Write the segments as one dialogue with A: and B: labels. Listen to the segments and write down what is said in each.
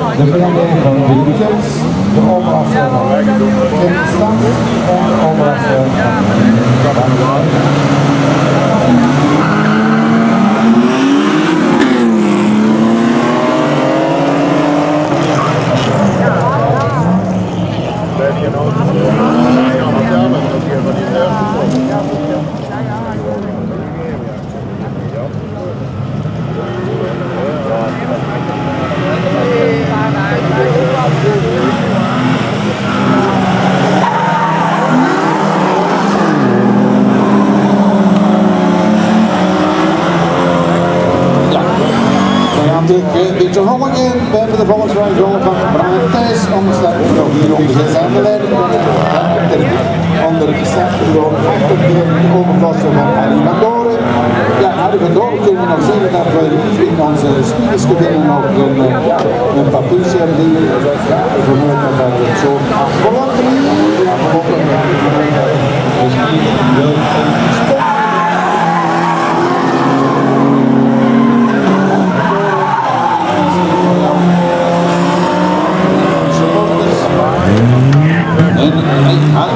A: de BMW van Willem Kens, de van natuurlijk eh, Victor Homming in. We hebben de volksrij van Brian Thijs. Anders staat er nog hier onder de. Onder de door achter de overklasse van Harry van Doren. Ja, Harry van Doren kunnen we nog zeggen dat we in onze spiegersgebinnen nog een, eh, een papiertje hebben we vermoeden dat zo belangrijk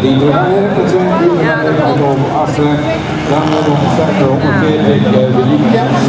A: die doorheen zijn die we komen afleggen. Dan hebben we op de 140